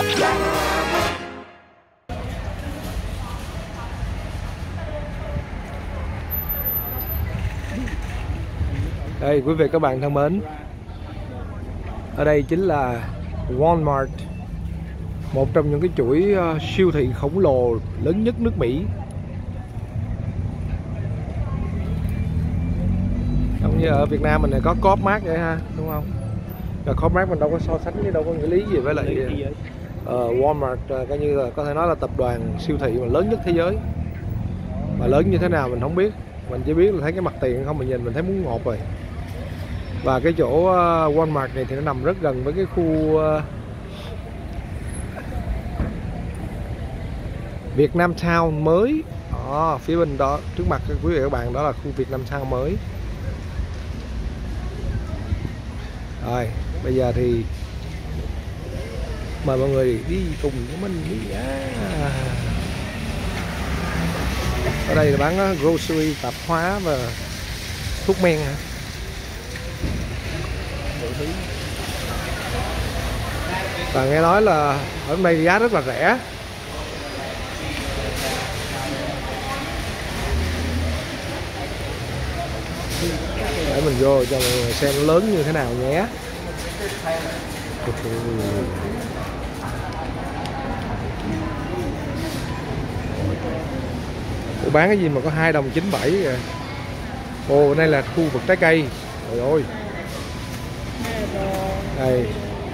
Đây quý vị các bạn thân mến. Ở đây chính là Walmart Một trong những cái chuỗi ờ, siêu thị khổng lồ lớn nhất nước Mỹ. Giống như ở Việt Nam mình này có Copmart vậy ha Đúng không? Copmart mình đâu có so sánh với đâu có nghĩa lý gì với lại Ờ, Walmart ờ, coi như là có thể nói là tập đoàn siêu thị mà lớn nhất thế giới. Mà lớn như thế nào mình không biết. Mình chỉ biết là thấy cái mặt tiền không, mình nhìn mình thấy muốn ngột rồi. Và cái chỗ ờ, Walmart này thì nó nằm rất gần với cái khu Việt Nam Town mới. Ở phía bên đó, trước mặt quý vị và các bạn, đó là khu Việt Nam Town mới. Rồi, bây giờ thì mời mọi người đi cùng với mình đi à. ở đây là bán ờ, grocery tạp hóa và thuốc men hả? Và nghe nói là ở đây giá rất là rẻ. Để mình vô cho mọi người xem lớn như thế nào nhé. Tôi bán cái gì mà có hai đồng 97 kìa à. Ồ, đây là khu vực trái cây. Trời ơi. Đây,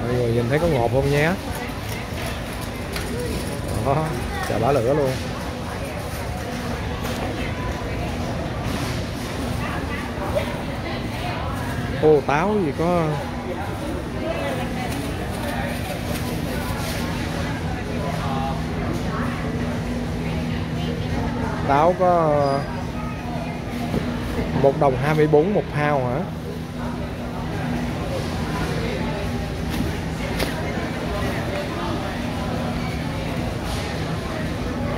mọi người nhìn thấy có ngọt không nhé? Đó, chà bá lửa luôn. Ô, táo gì có táo có một đồng 24 một hao hả?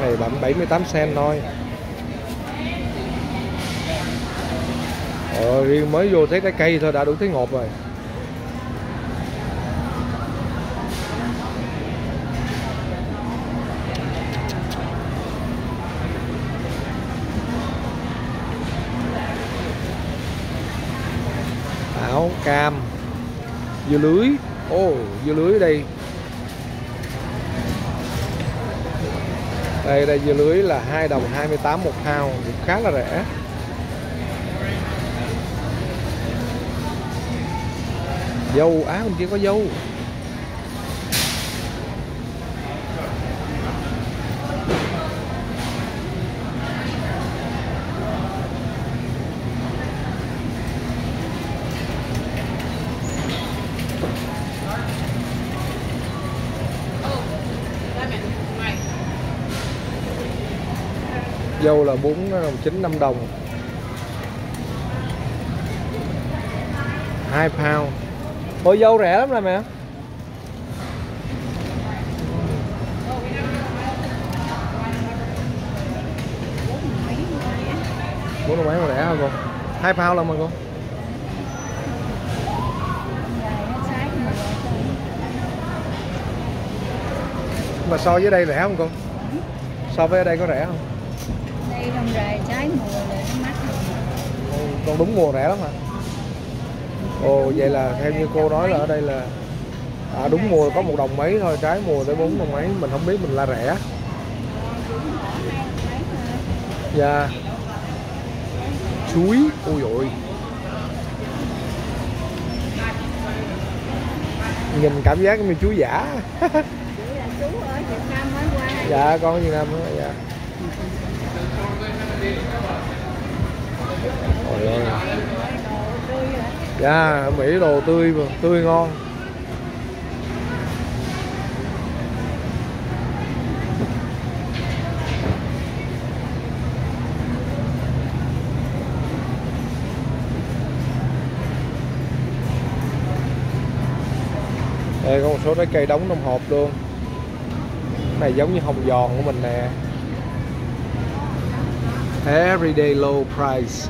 Này bẩm 78 cent thôi. Ờ, riêng mới vô thấy cái cây thôi đã đủ thấy ngột rồi táo cam. Dưa lưới. Ô oh, dưa lưới đây. Đây đây dưa lưới là 2 đồng 28 một hao cũng khá là rẻ. Dâu á không chỉ có dâu. Dâu là 4 ờ, đồng 9 5 đồng. 2 pound. Ôi, dâu rẻ lắm nè mẹ. Bốn đồng mấy mà rẻ không cô? Hai pound lắm mà cô. Mà so với đây rẻ không cô? So với ở đây có rẻ không? Rẻ trái mùa là nó mắc Ồ, còn đúng mùa rẻ lắm hả? Ồ vậy là theo như cô nói là ở đây là à, đúng mùa có một đồng mấy thôi trái mùa tới bốn đồng mấy mình không biết mình là rẻ. Dạ. Chuối. Ôi nhìn cảm giác như chuối giả. Là chú ở Việt Nam mới qua dạ con ở Việt Nam đó dạ Trời ơi. Dạ, ở Mỹ đồ tươi mà, tươi ngon. Đây có một số trái cây đóng trong hộp luôn. Cái này giống như hồng giòn của mình nè everyday low price.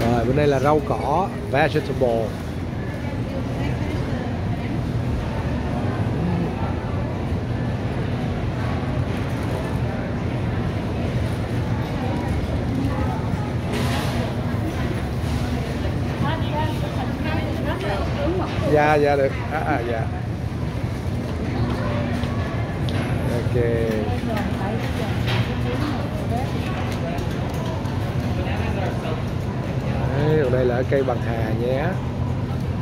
Rồi bên đây là rau cỏ vegetable. Dạ dạ được. À, à dạ. Ok. Đấy, ở đây là cây bằng hà nhé.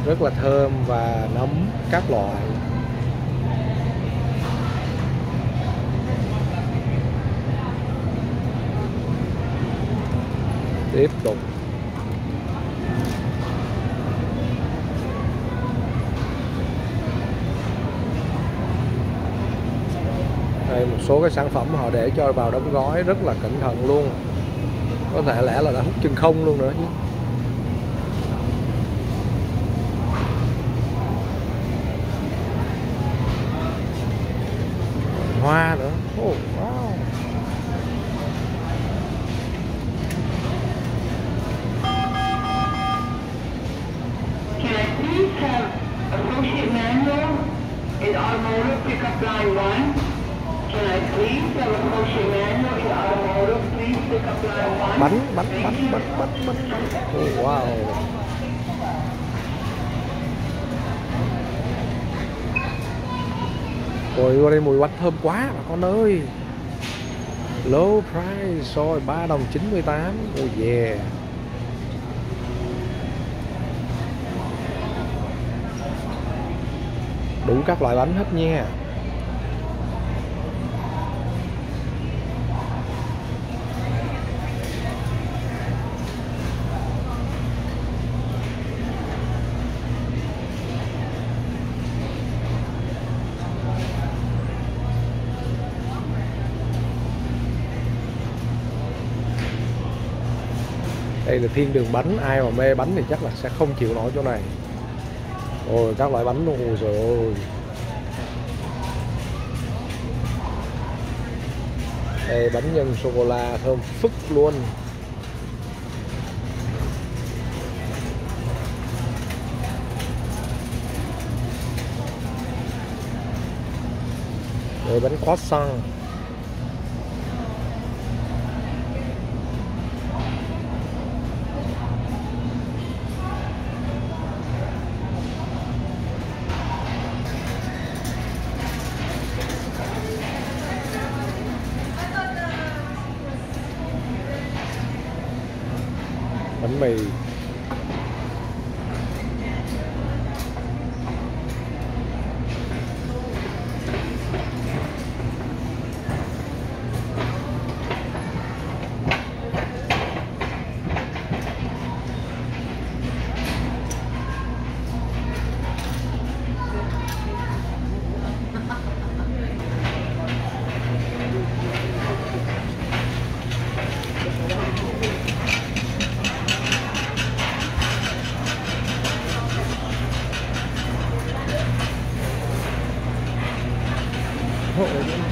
Rất là thơm và nấm các loại. Tiếp tục. Đây một số cái sản phẩm họ để cho vào đóng gói rất là cẩn thận luôn. Có thể lẽ là đã hút chân không luôn nữa chứ. Hoa nữa. Oh, wow. Can I please have associate manual in automotive pickup line one? Can I please have associate manual in automotive, please pick up line one? bánh bánh bánh bánh bánh bánh oh, wow. Ôi qua đây mùi bánh thơm quá bà con ơi. Low price rồi 3 đồng 98 Oh yeah. Đủ các loại bánh hết nha. Là thiên đường bánh, ai mà mê bánh thì chắc là sẽ không chịu nổi chỗ này. Ôi, các loại bánh luôn, ôi trời ơi. Đây bánh nhân sô cô la thơm phức luôn. Đây bánh croissant. Bánh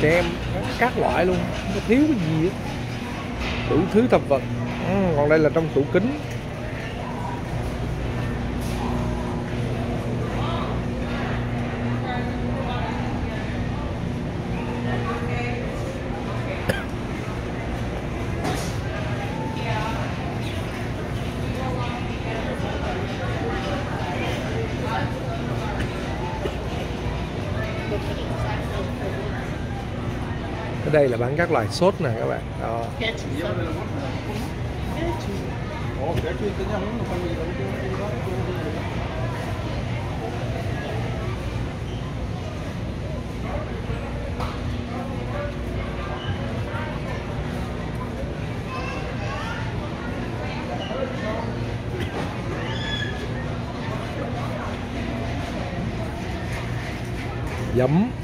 trẻ em kem các loại luôn. Không có thiếu cái gì hết đủ thứ thực vật. Ừ, còn đây là trong tủ kính ở đây là bán các loại sốt nè các bạn. Đó. Giấm.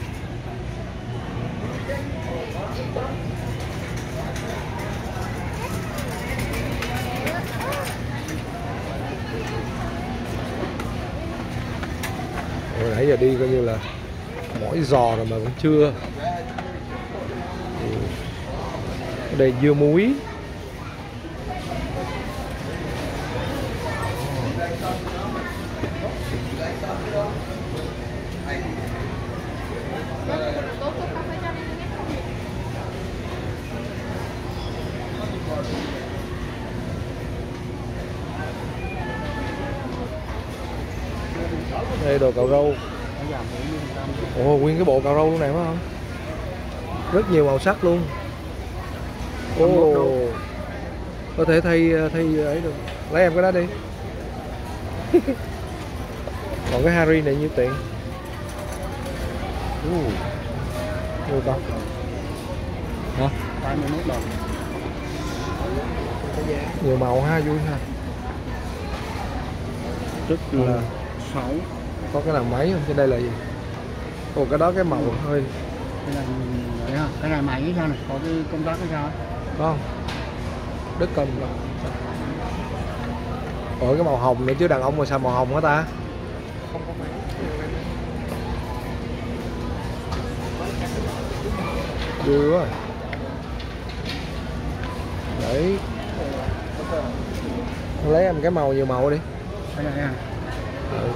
đi coi như là mỗi giò rồi mà vẫn chưa. Đây dưa muối. Đây đồ cạo râu ồ nguyên cái bộ cạo râu luôn này phải không? Rất nhiều màu sắc luôn. Ồ. có thể thay thay ấy được. Lấy em cái đó đi. Còn cái Harry này nhiêu tiền. Nhiều con. Hả? 21 đồng. Nhiều màu ha vui ha. Rất là 6 có cái nào máy không? Trên đây là gì? Ồ cái đó cái màu hơi. Cái này đấy cái này máy cái sao này? Có cái công tác cái sao không. Đất cầm rồi ủa cái màu hồng nữa chứ đàn ông mà sao màu hồng hả ta? Không có máy. Quá. Đấy. Lấy em cái màu nhiều màu đi. Cái này à ừ.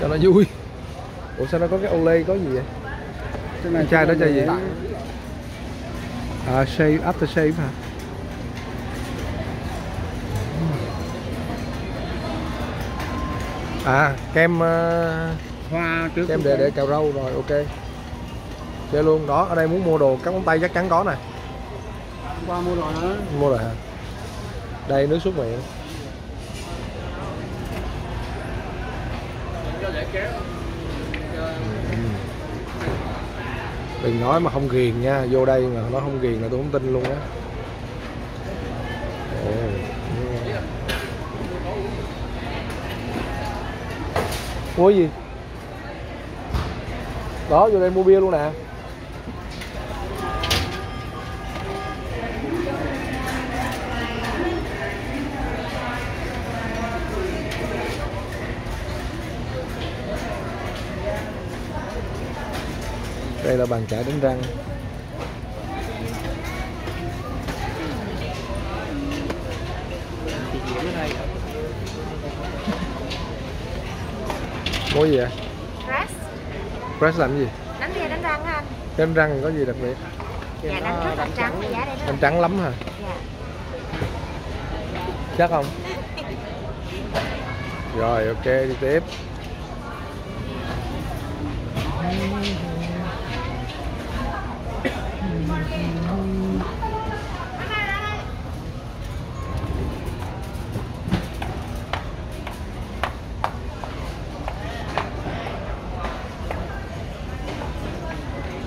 Cho nó vui. Ủa sao nó có cái olay có gì vậy? Cái Anh trai đó chơi gì? à shave after shave hả? À kem ờ, hoa trước kem để để cạo râu rồi ok. Chơi luôn. Đó ở đây muốn mua đồ cắt móng tay chắc chắn có nè. Qua mua rồi đó. Mua rồi hả? Đây nước súc miệng Ừ. Ừ. đừng nói mà không ghiền nha, vô đây mà nó không ghiền là tôi không tin luôn á. Mua gì? Đó, vô đây mua bia luôn nè. Đây là bàn chải đánh răng. Mua gì vậy? Press. Press làm gì? Đánh bia đánh răng anh? Đánh răng có gì đặc biệt? Dạ đánh rất là trắng. Giá đây rất đánh trắng lắm hả? Dạ. Chắc không? Rồi ok đi tiếp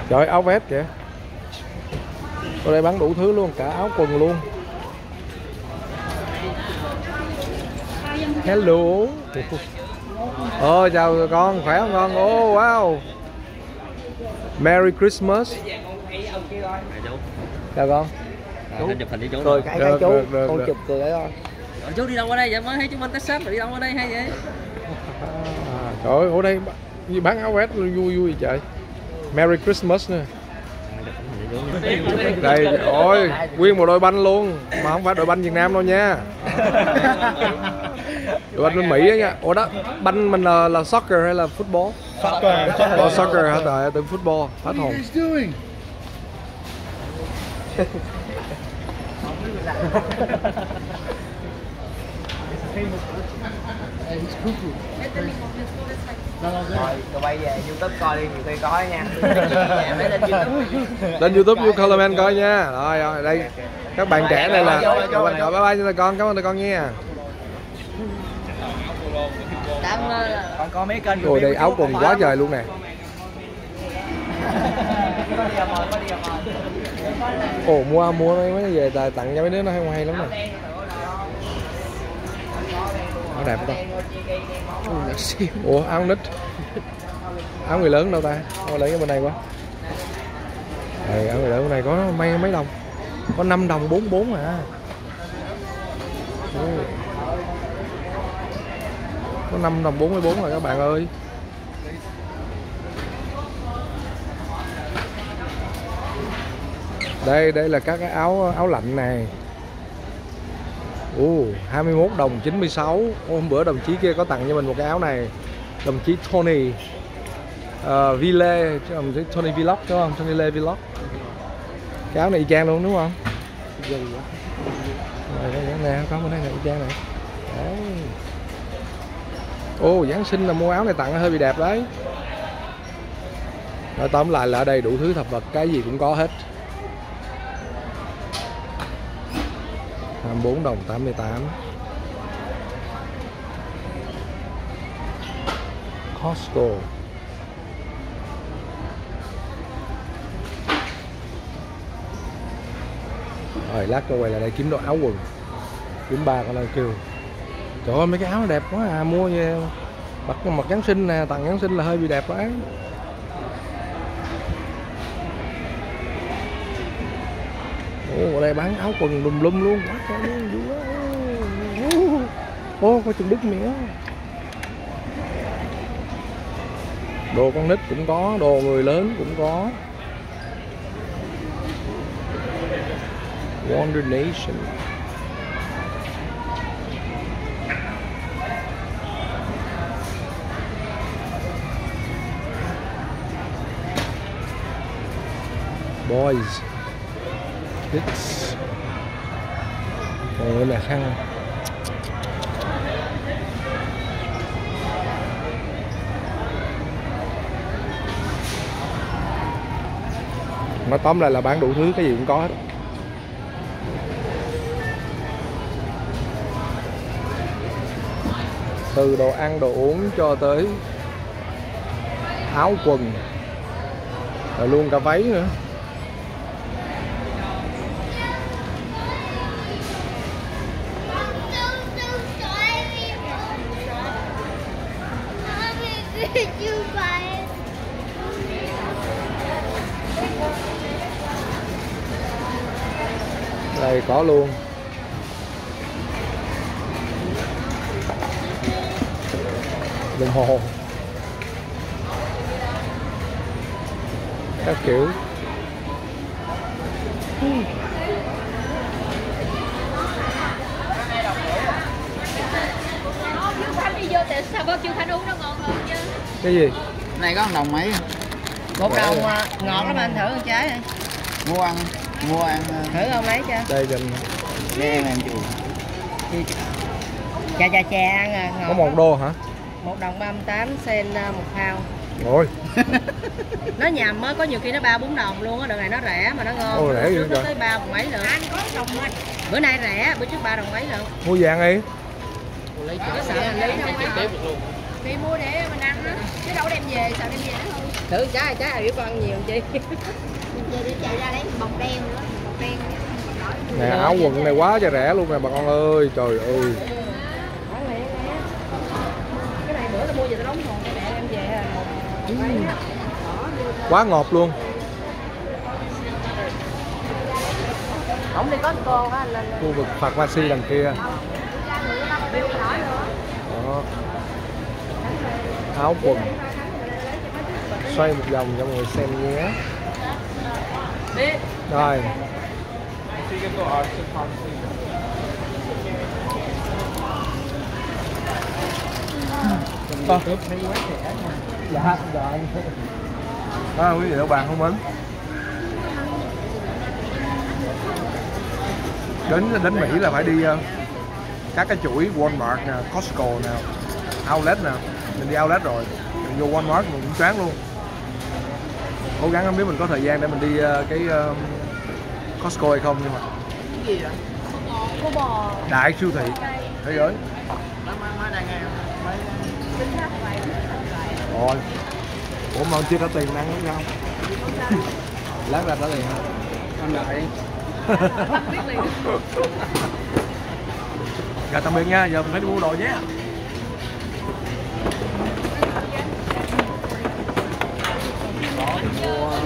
Trời áo vest kìa. Ở đây bán đủ thứ luôn, cả áo quần luôn. Hello. Ồ chào con, khỏe không con? Oh wow. Merry Christmas. Chào con. Chú. Chụp hình với chú. Rồi rồi. cái cái chú. được, được, con chụp đấy thôi Ờ, chú đi đâu qua đây vậy? Mới thấy chúng mình test shop rồi đi đâu qua đây hay vậy? à, Trời ơi, ở đây bán áo vest luôn, vui vui vậy trời Merry Christmas nè. Đây, ôi, nguyên một đội banh luôn Mà không phải đội banh Việt Nam đâu nha. Đội banh bên Mỹ á nha. Ủa đó, banh mình là, là soccer hay là football? soccer Ồ, soccer hả? Ơi, từ football, hết hồn. Doing Rồi, tụi bay về YouTube coi đi, nhiều khi có nha. Mấy lên YouTube. lên youtube vô Colorman coi nha. Rồi rồi đây. Các bạn trẻ này là các bạn bye bye cho con. Cảm ơn tụi con nha. Còn có mấy kênh rồi đây áo quần quá trời luôn nè. Ồ mua mua mấy mấy cái về tặng cho mấy đứa nó hay hay lắm nè áo đẹp không ủa áo nít. Áo người lớn đâu ta? Áo lấy cái bên này quá Đây, áo người lớn bên này có mấy mấy đồng? Có 5 đồng 44 à có 5 đồng 44 rồi các bạn ơi. Đây đây là các cái áo áo lạnh này. Ồ, 21 đồng 96 Ô, Hôm bữa đồng chí kia có tặng cho mình một cái áo này. Đồng chí Tony. Ờ, uh, Ville Đồng chí Tony Vlog đúng không? Tony Lê Vlog. Cái áo này y chang luôn đúng không? Rồi đây, đây nè, có bên đây này y chang này Đấy. Ồ, Giáng sinh là mua áo này tặng hơi bị đẹp đấy. Nói tóm lại là ở đây đủ thứ thập vật cái gì cũng có hết. 24 đồng 88 Costco. Rồi, lát tôi quay lại đây kiếm đồ áo quần. Kiếm ba con đang kêu. Trời ơi, mấy cái áo đẹp quá à Mua về. Mặc mặc Giáng sinh nè, Tặng Giáng sinh là hơi bị đẹp quá. Ồ, ở đây bán áo quần lùm lum luôn. Quá trời luôn vui quá. Ô có chừng đứt mía đồ con nít cũng có đồ người lớn cũng có. Wonder Nation. Boys. Kids Ôi là khăn Nói tóm lại là bán đủ thứ cái gì cũng có hết. Từ đồ ăn, đồ uống cho tới áo quần. Rồi luôn cả váy nữa. Có luôn. Đồng hồ. Các kiểu. Đi cái gì? Này có đồng mấy? Một đồng à, ngọt lắm anh thử một trái này. mua ăn mua ăn Thử không lấy cho. đây dùm để em em chịu Chà chà chà ăn à, ngọt. có một đô hả một đồng 38 sen à, một thao. rồi Nó nhầm á, có nhiều khi nó ba bốn đồng luôn á, đợt này nó rẻ mà nó ngon. Ồ, rẻ trước nó tới ba đồng mấy lận. Anh có đồng anh. Bữa nay rẻ, bữa trước ba đồng mấy lận. mua vàng đi Nó sợ anh lấy không á. Thì mua để mình ăn á Chứ đâu đem về, sao đem về nó hư Thử trái trái ai biết con ăn nhiều không nè áo quần này quá trời rẻ luôn nè bà con ơi trời ơi. Bán lẻ lẻ. Cái này bữa tao mua về tao đóng hồn cho mẹ em về. Một quá ngọt luôn. Ổng đi có con á lên. khu vực phạt Pharmacy đằng kia. Đó. Áo quần. Xoay một vòng cho mọi người xem nhé rồi. Con. Dạ, dạ. à, quý vị và các bạn không mến. Đến đến Mỹ là phải đi ờ, các cái chuỗi Walmart nè, Costco nè, Outlet nè. Mình đi Outlet rồi. Mình vô Walmart mình cũng choáng luôn cố gắng không? Biết mình có thời gian để mình đi ờ, cái ờ, Costco hay không nhưng mà Có bò. đại siêu thị. Thế giới. Rồi. Ủa mà ông chưa có tiền ăn đúng không? Lát ra trả tiền ha ăn đợi. Dạ tạm biệt nha, giờ mình phải đi mua đồ nhé mua